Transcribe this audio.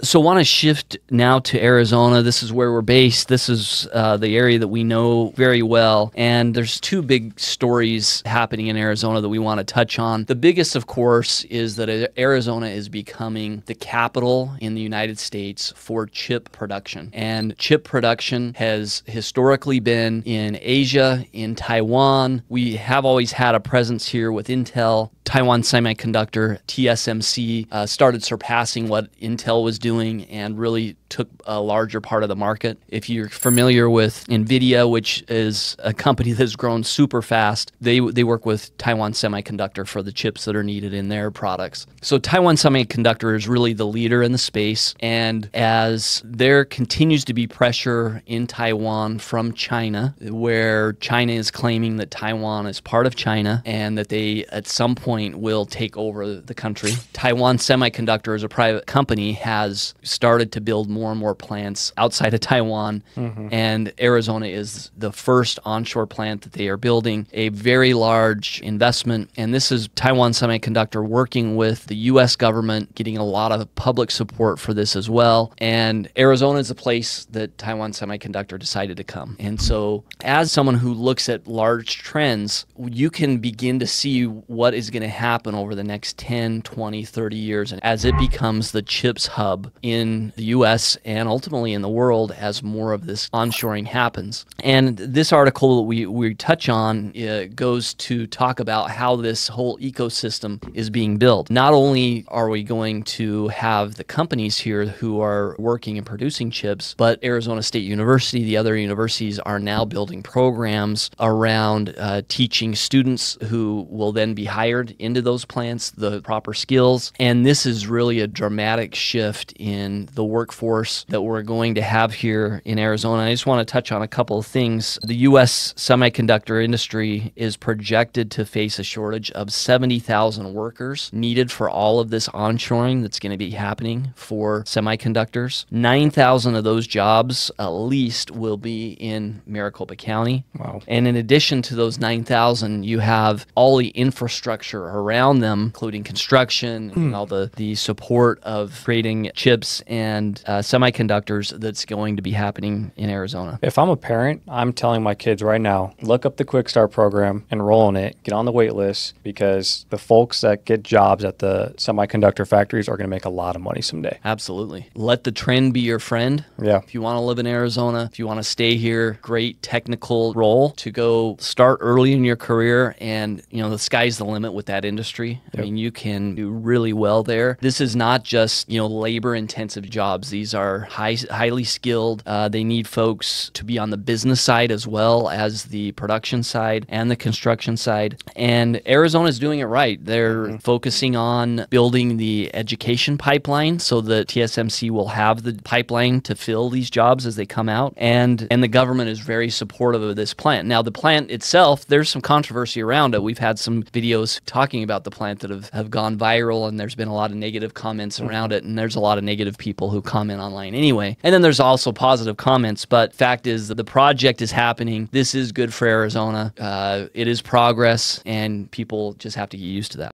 So, want to shift now to Arizona. This is where we're based. This is uh, the area that we know very well. And there's two big stories happening in Arizona that we want to touch on. The biggest, of course, is that Arizona is becoming the capital in the United States for chip production. And chip production has historically been in Asia, in Taiwan. We have always had a presence here with Intel. Taiwan Semiconductor, TSMC, uh, started surpassing what Intel was doing and really took a larger part of the market. If you're familiar with Nvidia, which is a company that's grown super fast, they they work with Taiwan Semiconductor for the chips that are needed in their products. So Taiwan Semiconductor is really the leader in the space and as there continues to be pressure in Taiwan from China where China is claiming that Taiwan is part of China and that they at some point will take over the country. Taiwan Semiconductor as a private company has started to build more and more plants outside of Taiwan, mm-hmm. and Arizona is the first onshore plant that they are building. A very large investment, and this is Taiwan Semiconductor working with the U.S. government, getting a lot of public support for this as well. And Arizona is a place that Taiwan Semiconductor decided to come. And so, as someone who looks at large trends, you can begin to see what is going to happen over the next 10, 20, 30 years, and as it becomes the chips hub in the U.S and ultimately in the world as more of this onshoring happens. And this article that we, we touch on goes to talk about how this whole ecosystem is being built. Not only are we going to have the companies here who are working and producing chips, but Arizona State University, the other universities are now building programs around uh, teaching students who will then be hired into those plants the proper skills. And this is really a dramatic shift in the workforce that we're going to have here in Arizona. I just want to touch on a couple of things. The U.S. semiconductor industry is projected to face a shortage of 70,000 workers needed for all of this onshoring that's going to be happening for semiconductors. 9,000 of those jobs, at least, will be in Maricopa County. Wow. And in addition to those 9,000, you have all the infrastructure around them, including construction and all the, the support of creating chips and uh, semiconductors that's going to be happening in Arizona. If I'm a parent, I'm telling my kids right now, look up the Quick Start program, enroll in it, get on the wait list because the folks that get jobs at the semiconductor factories are going to make a lot of money someday. Absolutely. Let the trend be your friend. Yeah. If you want to live in Arizona, if you want to stay here, great technical role to go start early in your career and, you know, the sky's the limit with that industry. Yep. I mean, you can do really well there. This is not just, you know, labor intensive jobs. These are high, highly skilled. Uh, they need folks to be on the business side as well as the production side and the construction side. And Arizona is doing it right. They're mm-hmm. focusing on building the education pipeline so that TSMC will have the pipeline to fill these jobs as they come out. And and the government is very supportive of this plant. Now the plant itself, there's some controversy around it. We've had some videos talking about the plant that have, have gone viral and there's been a lot of negative comments mm-hmm. around it. And there's a lot of negative people who comment online anyway. And then there's also positive comments, but fact is that the project is happening. This is good for Arizona. Uh, it is progress, and people just have to get used to that.